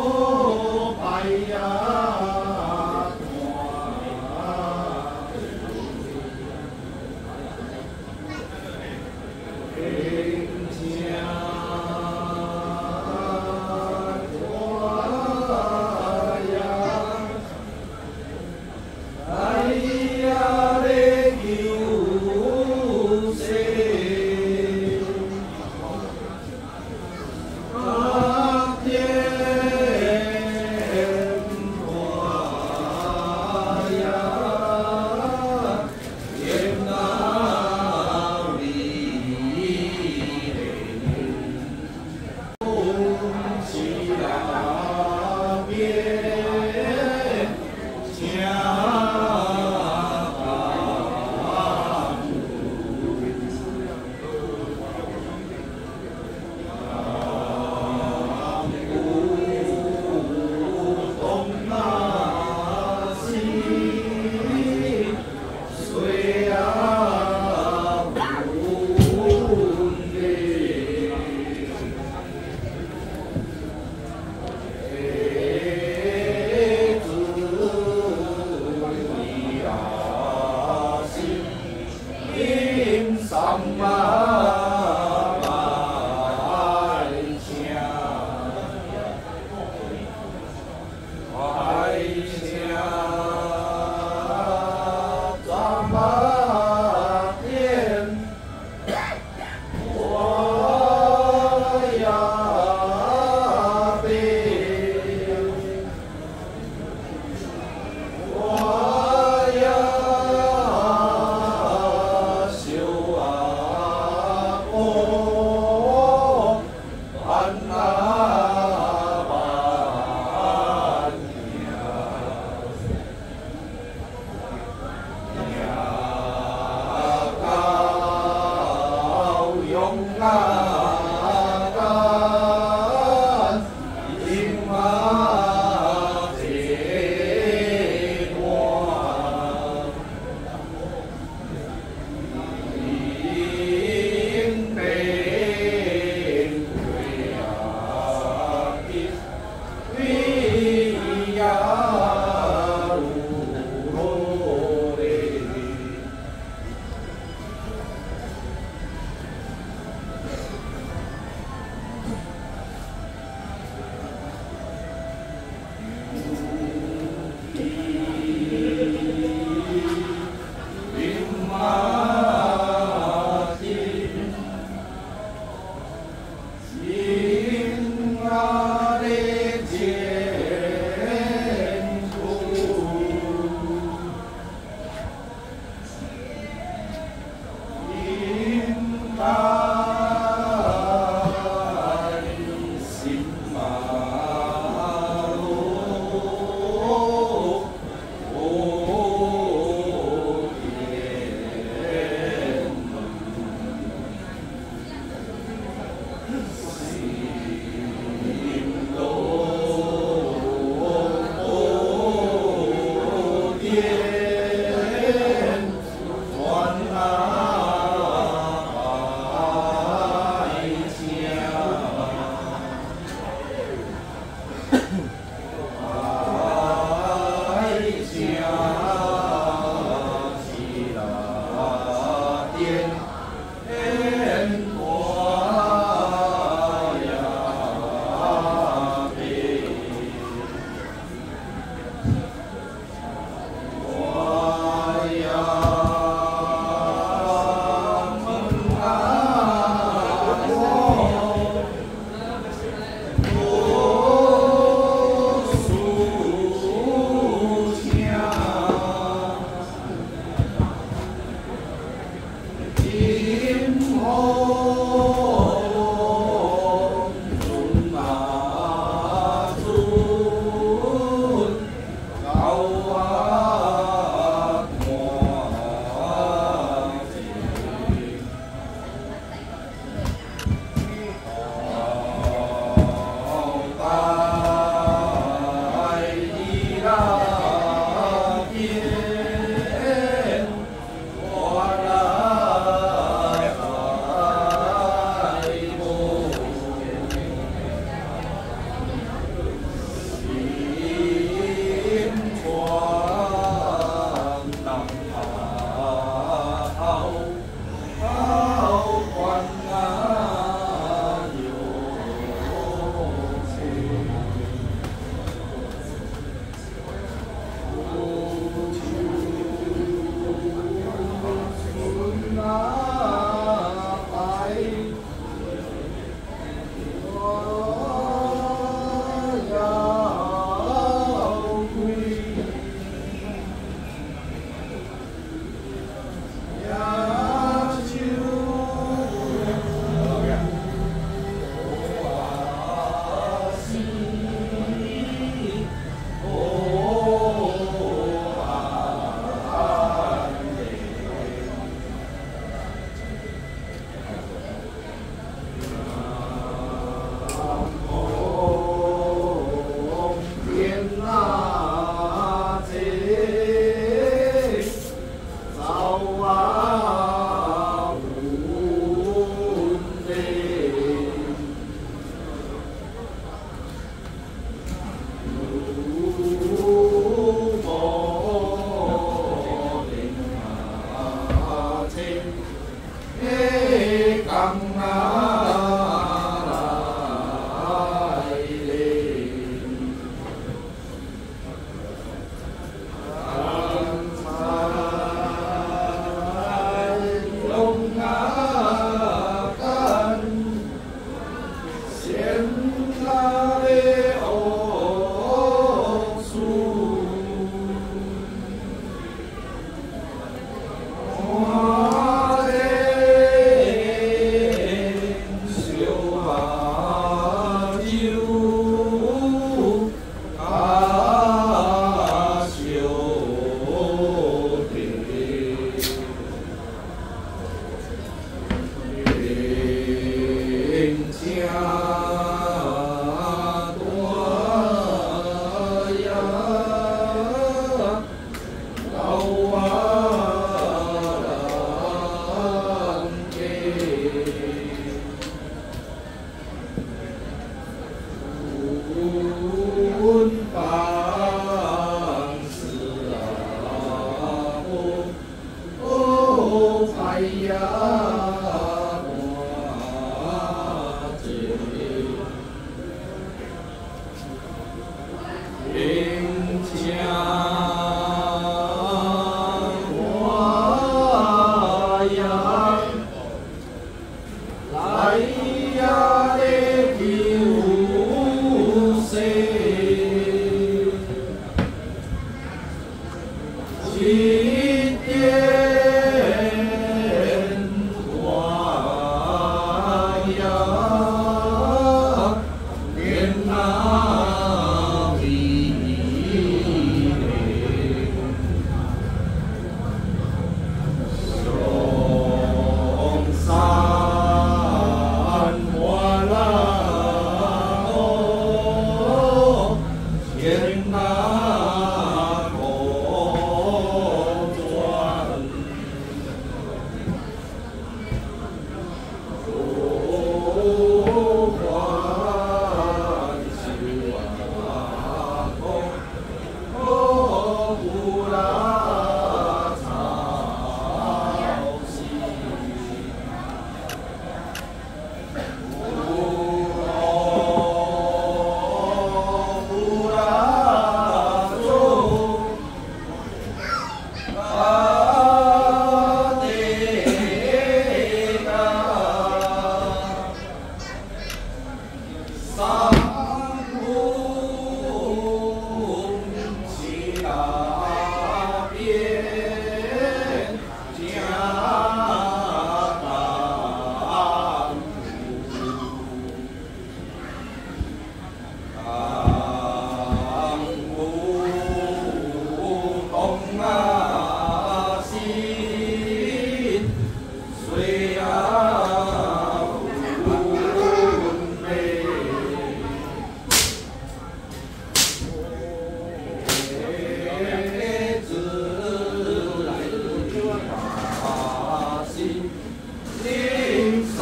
Oh, my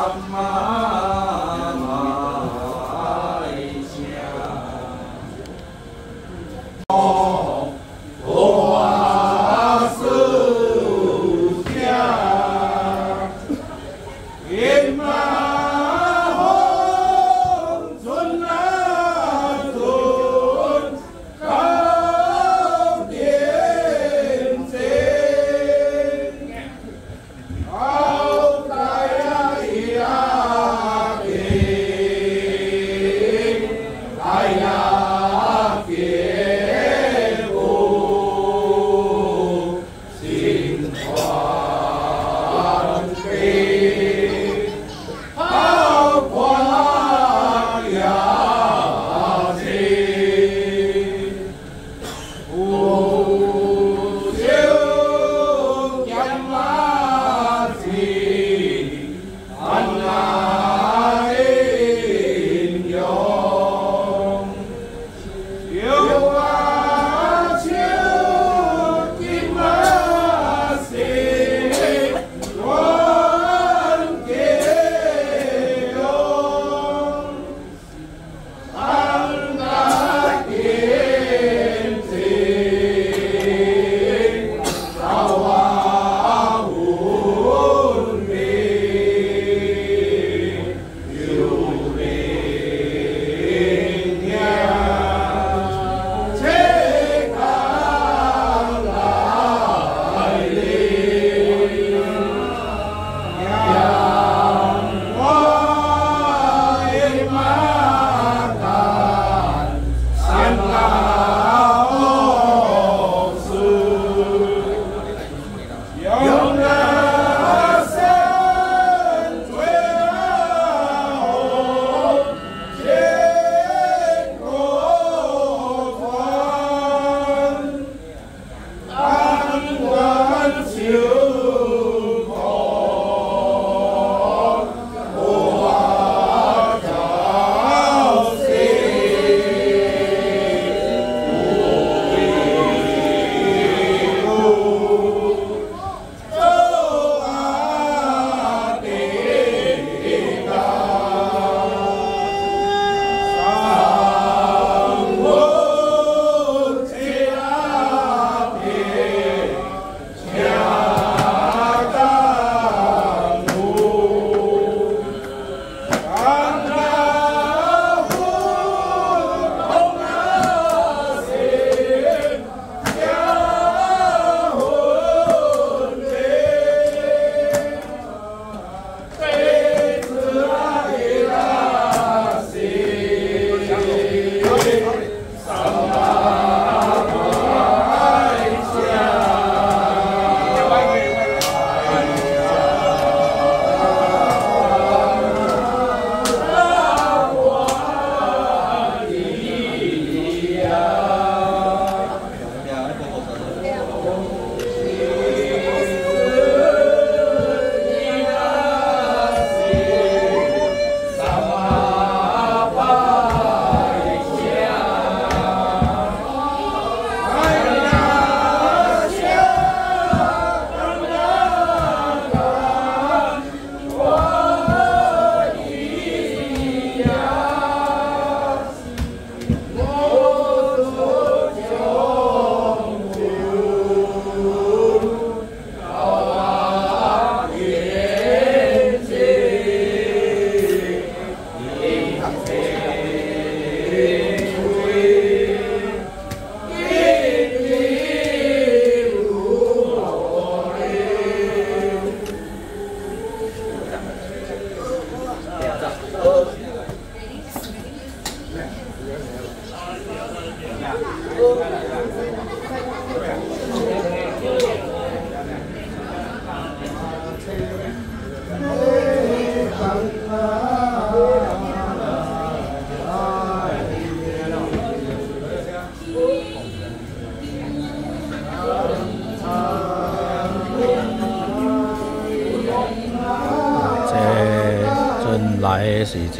Atma oh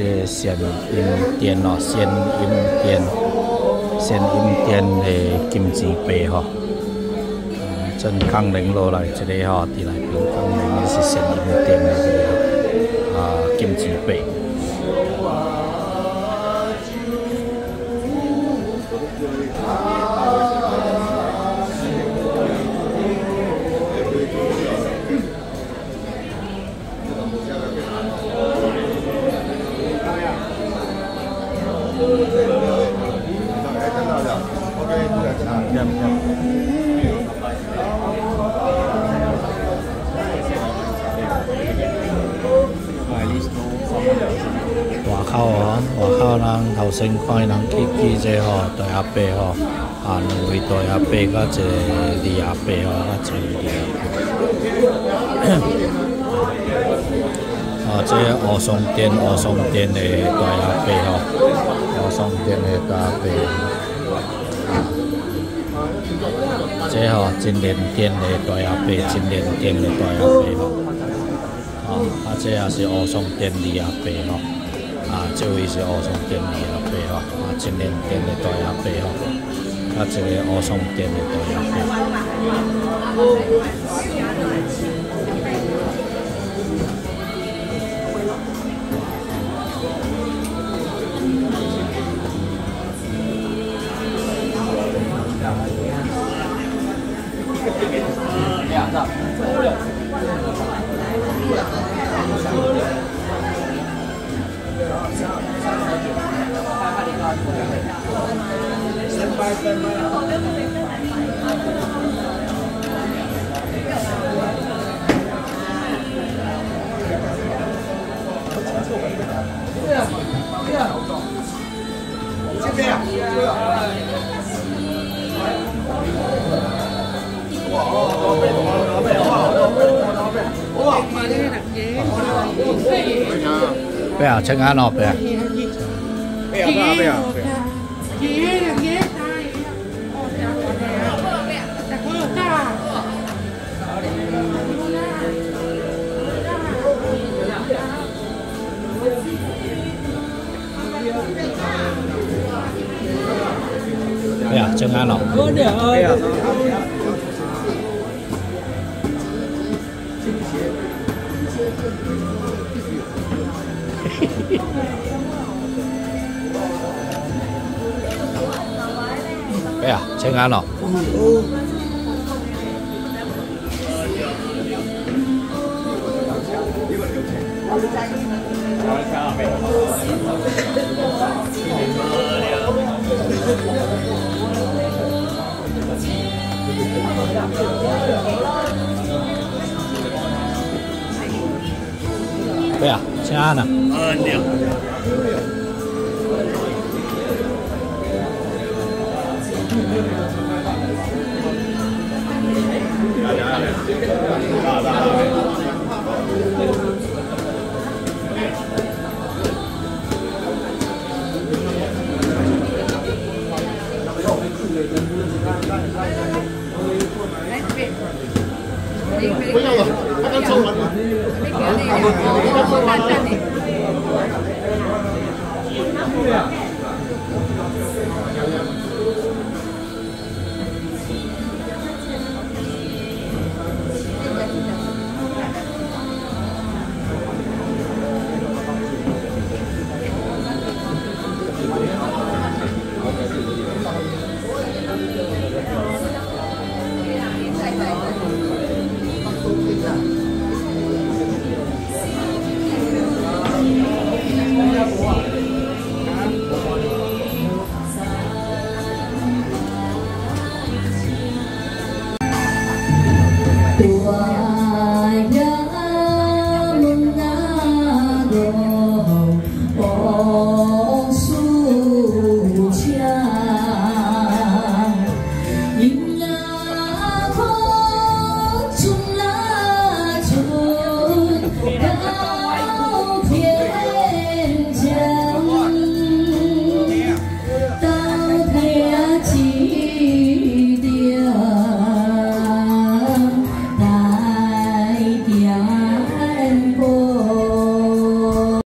这仙音殿哦，仙音殿，仙音殿的金字碑吼。镇康宁落来这里吼，伫内边康陵是仙音殿的这个啊金字碑。人头先看人去去这吼大阿伯吼，啊两位大阿伯甲一个二阿伯吼，甲一个二阿伯。啊，这乌松店乌松店的大阿伯吼，乌松店的大阿伯。这吼金莲店的大阿伯，金莲店的大阿伯吼。啊，啊这也是乌松店二阿伯吼。啊，这位是乌松店的阿伯吼，啊，金莲店的大阿伯吼，啊，这个乌松店的大阿伯。两张。这边啊，哇，老贝，老贝，哇，老贝，老贝，哇，贝啊，请安咯，贝啊，贝啊，哎呀，真安了。哎呀。哎呀，真安了。对啊，亲爱的。嗯，对。рада